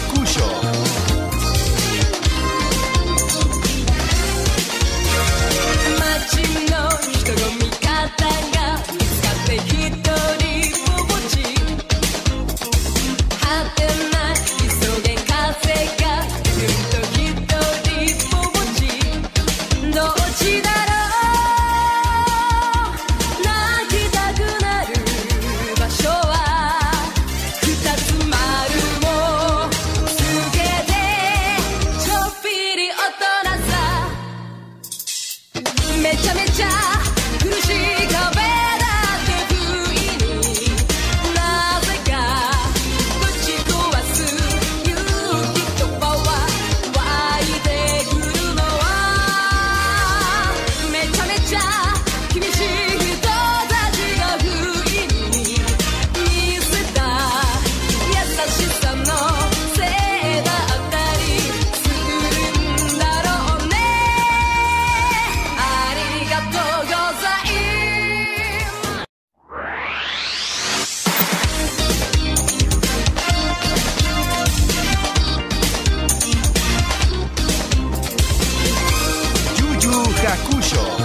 Cuyo. Kakuyo.